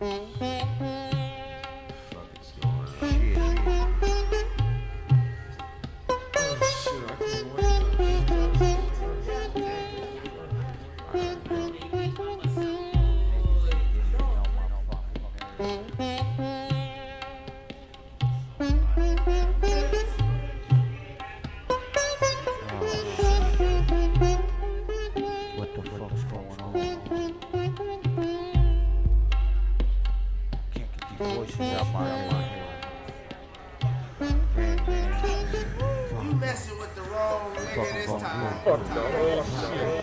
Mm-hmm. she got my hand. You messing with the wrong nigga this time. Fuck the whole shit.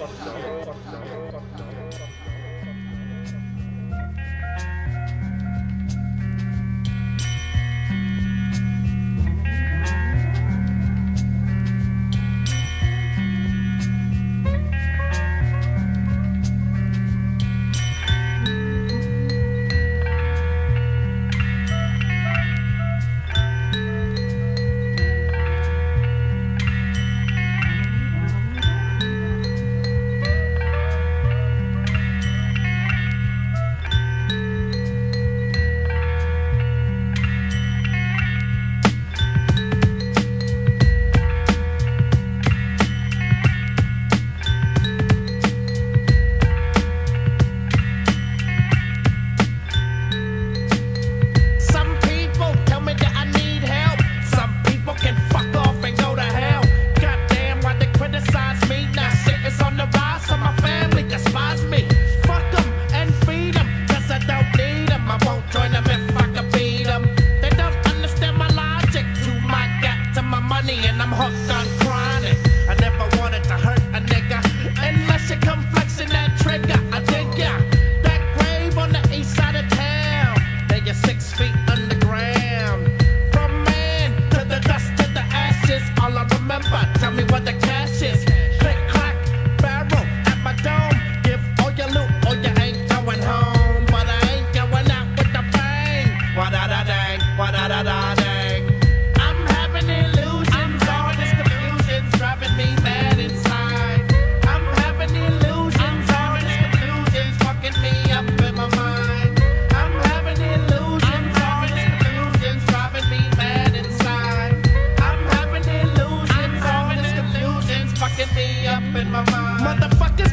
up in my mind. Motherfuckers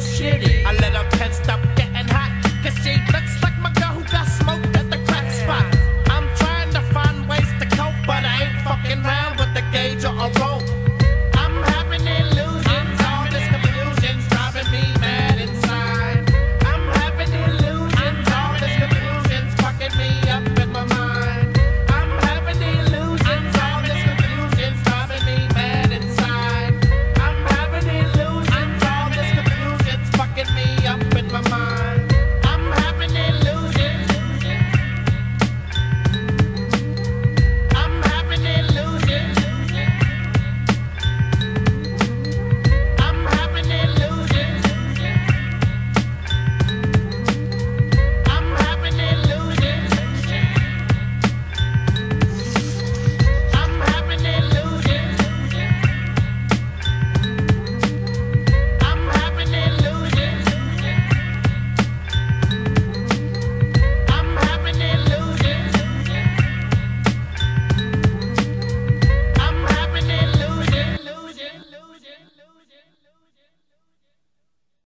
shitty. I